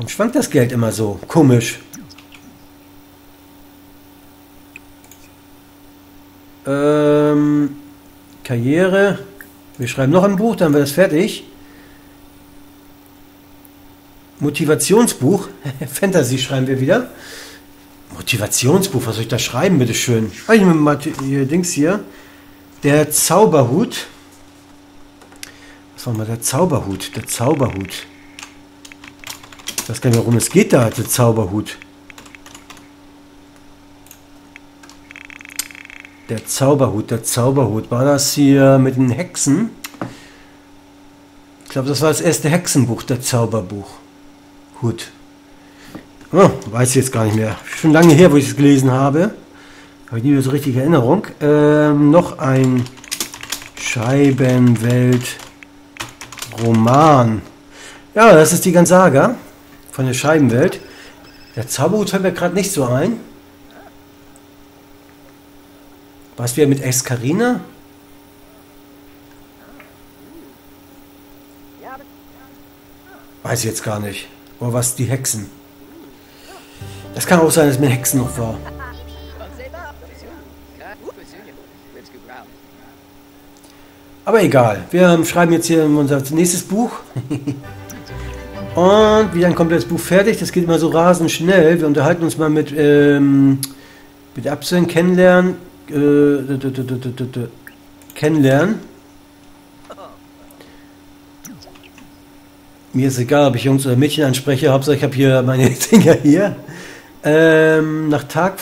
Warum schwankt das Geld immer so? Komisch. Ähm, Karriere. Wir schreiben noch ein Buch, dann wird das fertig. Motivationsbuch. Fantasy schreiben wir wieder. Motivationsbuch, was soll ich da schreiben, bitteschön? Ah, ich mal hier, Dings hier. Der Zauberhut. Was war mal der Zauberhut? Der Zauberhut. Ich weiß gar nicht, worum es geht da, der Zauberhut. Der Zauberhut, der Zauberhut. War das hier mit den Hexen? Ich glaube, das war das erste Hexenbuch, der Zauberbuch. Hut. Oh, weiß ich jetzt gar nicht mehr. Schon lange her, wo ich es gelesen habe. Habe ich nie mehr so richtig Erinnerung. Ähm, noch ein Scheibenwelt-Roman. Ja, das ist die Gonzaga von der Scheibenwelt. Der Zauberhut fällt mir gerade nicht so ein. Was wir mit Escarina? Weiß ich jetzt gar nicht. Oder was die Hexen? Das kann auch sein, dass mir Hexen noch war. Aber egal. Wir schreiben jetzt hier unser nächstes Buch. Und wieder ein komplettes Buch fertig. Das geht immer so rasend schnell. Wir unterhalten uns mal mit, ähm, mit Absen kennenlernen äh, kennenlernen. Mir ist egal, ob ich Jungs oder Mädchen anspreche. Hauptsache, ich habe hier meine Dinger hier. Ähm, nach Tag.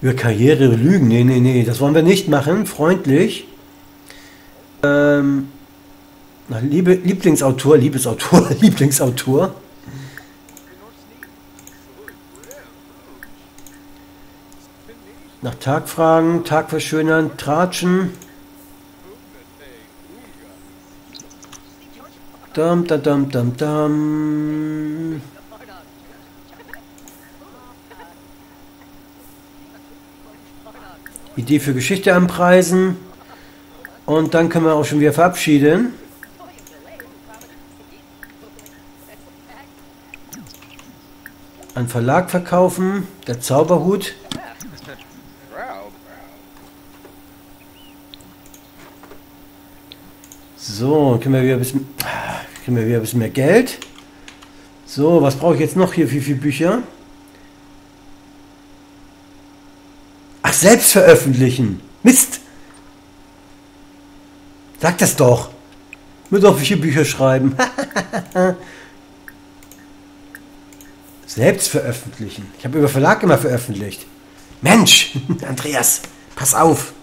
Über Karriere lügen. Nee, nee, nee. Das wollen wir nicht machen. Freundlich. Ähm, nach Liebe, Lieblingsautor, Liebesautor, Lieblingsautor. Nach Tag fragen, Tag verschönern, tratschen. Dam, dam, dam, dam, dam. Idee für Geschichte anpreisen. Und dann können wir auch schon wieder verabschieden. An Verlag verkaufen. Der Zauberhut. So, können wir wieder ein bisschen, kriegen wir wieder ein bisschen mehr Geld. So, was brauche ich jetzt noch hier? Wie viele Bücher? Ach, selbst veröffentlichen. Mist. Sag das doch. Nur doch welche Bücher schreiben. selbst veröffentlichen. Ich habe über Verlag immer veröffentlicht. Mensch, Andreas, pass auf.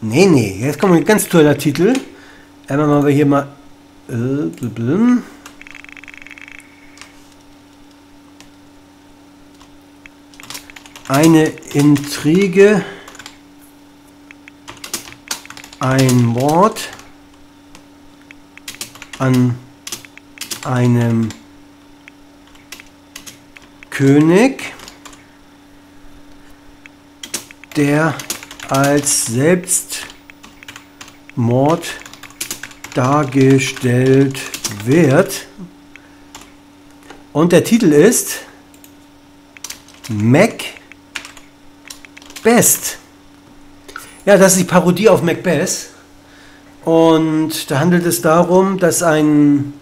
Nee, nee, jetzt kommt ein ganz toller Titel. Einmal machen wir hier mal. Äh, Eine Intrige, ein Mord an einem König, der als Selbstmord dargestellt wird. Und der Titel ist Macbeth. Ja, das ist die Parodie auf Macbeth. Und da handelt es darum, dass ein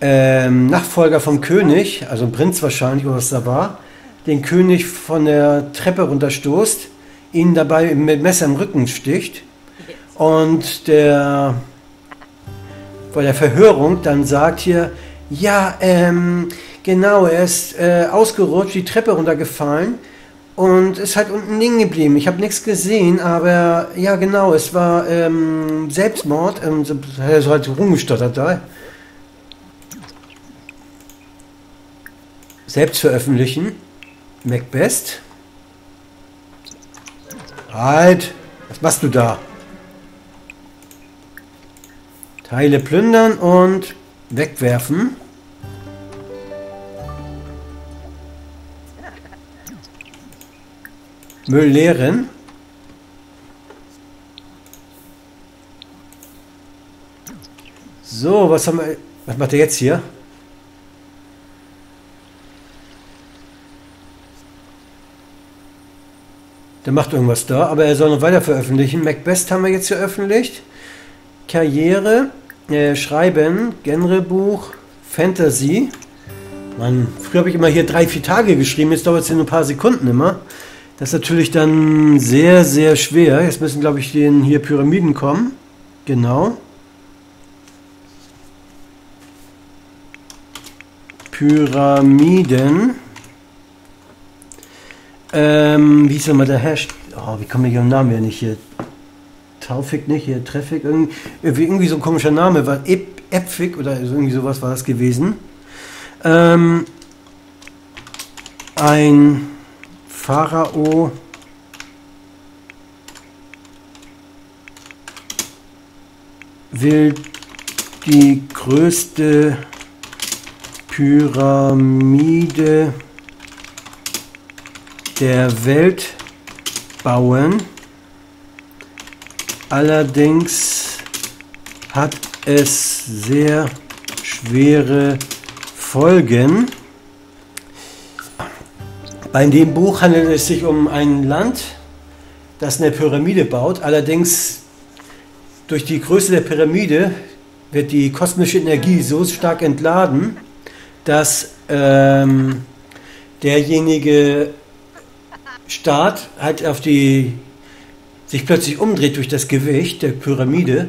ähm, Nachfolger vom König, also ein Prinz wahrscheinlich, was da war, den König von der Treppe runterstoßt ihn dabei mit Messer im Rücken sticht und der vor der Verhörung dann sagt hier, ja, ähm, genau, er ist äh, ausgerutscht, die Treppe runtergefallen und ist halt unten liegen geblieben. Ich habe nichts gesehen, aber ja, genau, es war ähm, Selbstmord. Ähm, so, er ist halt rumgestottert da. Selbst veröffentlichen. Macbeth. Halt! Was machst du da? Teile plündern und wegwerfen. Müll leeren. So, was haben wir... Was macht er jetzt hier? Der macht irgendwas da, aber er soll noch weiter veröffentlichen. Macbeth haben wir jetzt hier veröffentlicht. Karriere, äh, Schreiben, Genrebuch, Fantasy. Mann, früher habe ich immer hier drei, vier Tage geschrieben, jetzt dauert es hier nur ein paar Sekunden immer. Das ist natürlich dann sehr, sehr schwer. Jetzt müssen, glaube ich, den hier Pyramiden kommen. Genau. Pyramiden. Ähm, wie ist nochmal der Hash? Oh, wie komme ich am Namen ja nicht hier? Taufik nicht, hier Traffic, irgendwie, irgendwie so ein komischer Name, war Epfik oder irgendwie sowas war das gewesen. Ähm, ein Pharao will die größte Pyramide der Welt bauen. Allerdings hat es sehr schwere Folgen. Bei dem Buch handelt es sich um ein Land, das eine Pyramide baut. Allerdings durch die Größe der Pyramide wird die kosmische Energie so stark entladen, dass ähm, derjenige Staat halt auf die sich plötzlich umdreht durch das Gewicht der Pyramide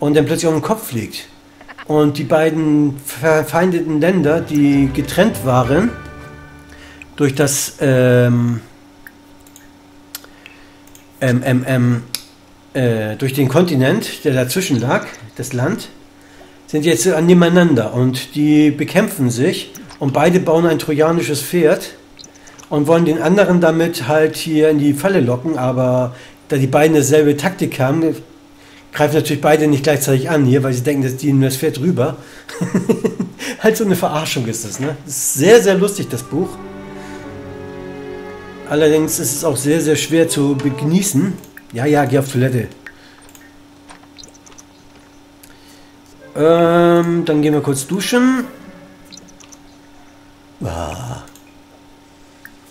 und dann plötzlich auf den Kopf liegt. Und die beiden verfeindeten Länder, die getrennt waren durch das ähm, ähm, ähm, ähm äh, durch den Kontinent, der dazwischen lag, das Land, sind jetzt nebeneinander und die bekämpfen sich und beide bauen ein trojanisches Pferd und wollen den anderen damit halt hier in die Falle locken, aber da die beiden dasselbe Taktik haben, greifen natürlich beide nicht gleichzeitig an hier, weil sie denken, dass die das Pferd rüber. halt so eine Verarschung ist das, ne? Das ist sehr, sehr lustig, das Buch. Allerdings ist es auch sehr, sehr schwer zu genießen. Ja, ja, geh auf Toilette. Ähm, dann gehen wir kurz duschen. Ah.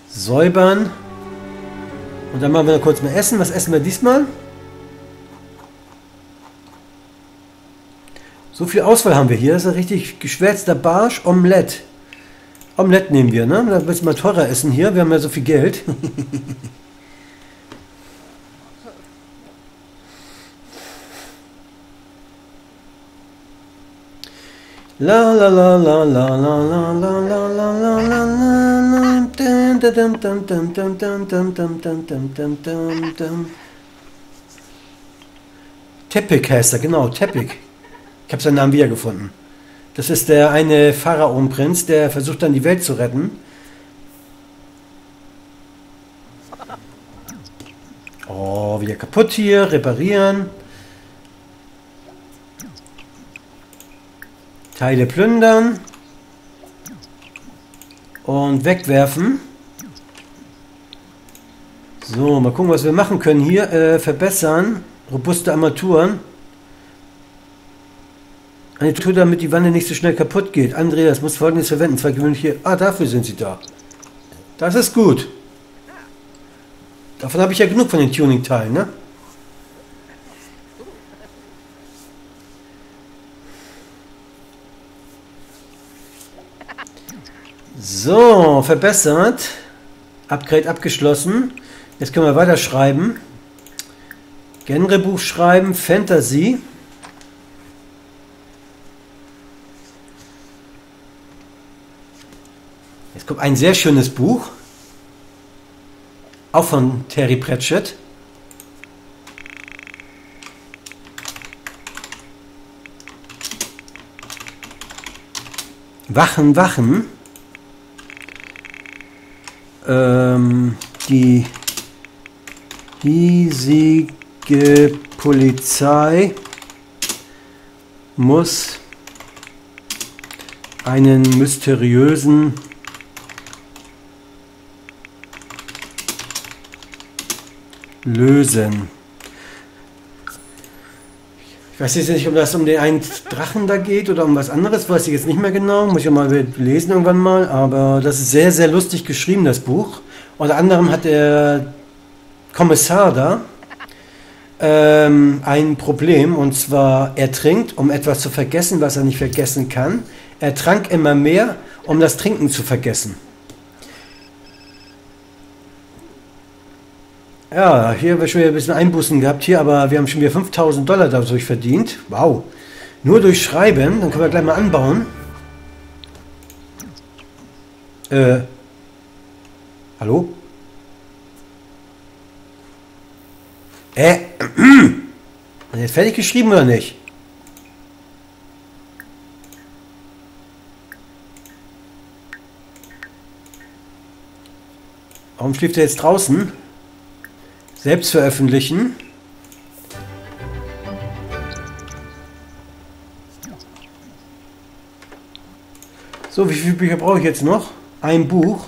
Säubern. Und dann machen wir kurz mal Essen. Was essen wir diesmal? So viel Auswahl haben wir hier. Das ist ein richtig geschwärzter Barsch. Omelette. Omelette nehmen wir, ne? Da willst du mal teurer essen hier. Wir haben ja so viel Geld. La la la la la la la la la la la la la Teppik heißt er, genau, Teppik. Ich habe seinen Namen wiedergefunden. Das ist der eine Pharaonprinz, der versucht dann die Welt zu retten. Oh, wieder kaputt hier, reparieren. Teile plündern und wegwerfen. So, mal gucken, was wir machen können hier. Äh, verbessern. Robuste Armaturen. Eine Tour, damit die Wanne nicht so schnell kaputt geht. Andreas muss folgendes verwenden. Zwei gewöhnliche... Ah, dafür sind sie da. Das ist gut. Davon habe ich ja genug von den Tuning-Teilen, ne? So, verbessert. Upgrade abgeschlossen. Jetzt können wir weiterschreiben. Genrebuch schreiben, Fantasy. Jetzt kommt ein sehr schönes Buch. Auch von Terry Pratchett. Wachen, Wachen ähm, die hiesige Polizei muss einen mysteriösen lösen. Ich weiß jetzt nicht, ob das um den einen Drachen da geht oder um was anderes, weiß ich jetzt nicht mehr genau. Muss ich mal lesen irgendwann mal. Aber das ist sehr, sehr lustig geschrieben, das Buch. Unter anderem hat der Kommissar da ähm, ein Problem und zwar er trinkt, um etwas zu vergessen, was er nicht vergessen kann. Er trank immer mehr, um das Trinken zu vergessen. Ja, hier haben wir schon wieder ein bisschen Einbußen gehabt hier, aber wir haben schon wieder 5000 Dollar dadurch verdient. Wow. Nur durch Schreiben, dann können wir gleich mal anbauen. Äh. Hallo? Äh. Jetzt fertig geschrieben oder nicht? Warum schläft er jetzt draußen? Selbst veröffentlichen. So, wie viele Bücher brauche ich jetzt noch? Ein Buch.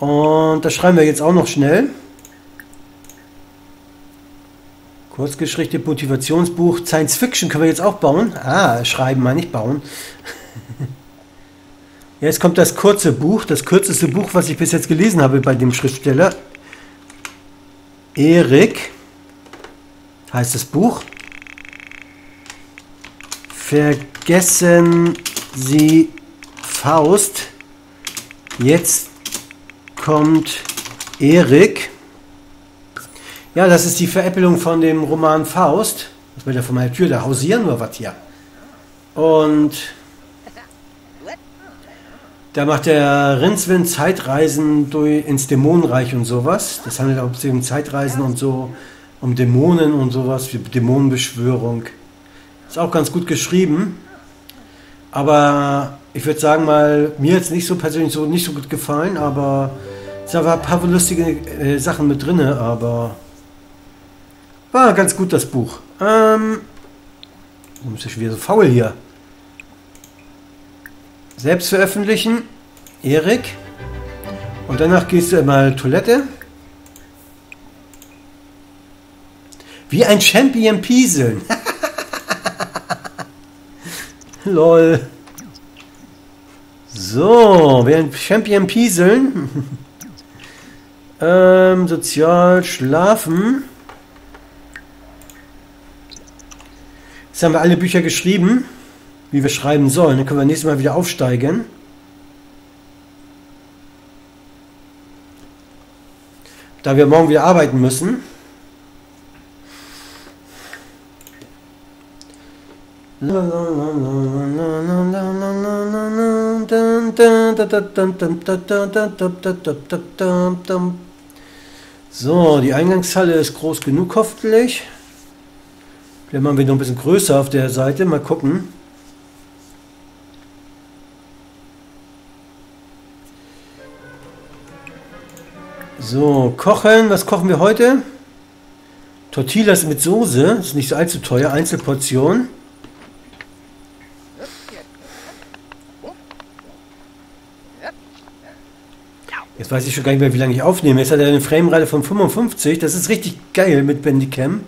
Und das schreiben wir jetzt auch noch schnell. Kurzgeschichte, Motivationsbuch, Science Fiction können wir jetzt auch bauen. Ah, schreiben meine ich bauen. Jetzt kommt das kurze Buch, das kürzeste Buch, was ich bis jetzt gelesen habe bei dem Schriftsteller. Erik heißt das Buch. Vergessen Sie Faust. Jetzt kommt Erik. Ja, das ist die Veräppelung von dem Roman Faust. Was will der von meiner Tür da hausieren oder was hier? Und da macht der Rinswind Zeitreisen durch, ins Dämonenreich und sowas. Das handelt hauptsächlich um Zeitreisen und so, um Dämonen und sowas, wie Dämonenbeschwörung. Ist auch ganz gut geschrieben. Aber ich würde sagen mal, mir jetzt nicht so persönlich so nicht so gut gefallen, aber es waren ein paar lustige äh, Sachen mit drin, aber war ganz gut das Buch. Ähm, warum ist das schon wieder so faul hier? Selbst veröffentlichen. Erik. Und danach gehst du mal Toilette. Wie ein Champion pieseln. Lol. So, wie ein Champion pieseln. ähm, sozial schlafen. Jetzt haben wir alle Bücher geschrieben wie wir schreiben sollen. Dann können wir nächstes Mal wieder aufsteigen. Da wir morgen wieder arbeiten müssen. So, die Eingangshalle ist groß genug hoffentlich. Vielleicht machen wir noch ein bisschen größer auf der Seite. Mal gucken. So, kochen. Was kochen wir heute? Tortillas mit Soße. Ist nicht so allzu teuer. Einzelportion. Jetzt weiß ich schon gar nicht mehr, wie lange ich aufnehme. Jetzt hat er eine Framerate von 55. Das ist richtig geil mit Bandicam.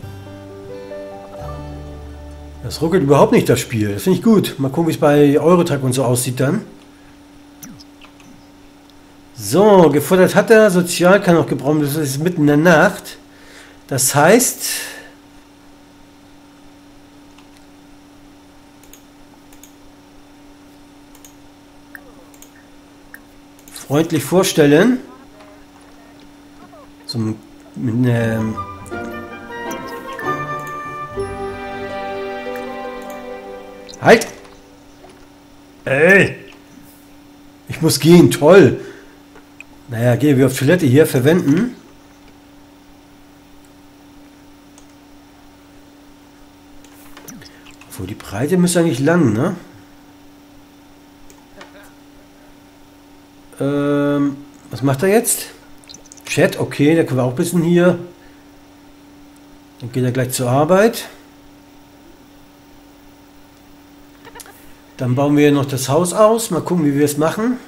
Das ruckelt überhaupt nicht, das Spiel. Das finde ich gut. Mal gucken, wie es bei Eurotrack und so aussieht dann. So, gefuttert hat er, sozial kann auch gebrauchen, das ist mitten in der Nacht. Das heißt, freundlich vorstellen. So mit einem Halt! Ey! Ich muss gehen, toll! Naja, gehen wir auf Toilette hier verwenden. Obwohl, die Breite müsste eigentlich lang, ne? Ähm, was macht er jetzt? Chat, okay, da können wir auch ein bisschen hier. Dann geht er gleich zur Arbeit. Dann bauen wir noch das Haus aus. Mal gucken, wie wir es machen.